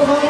Oh,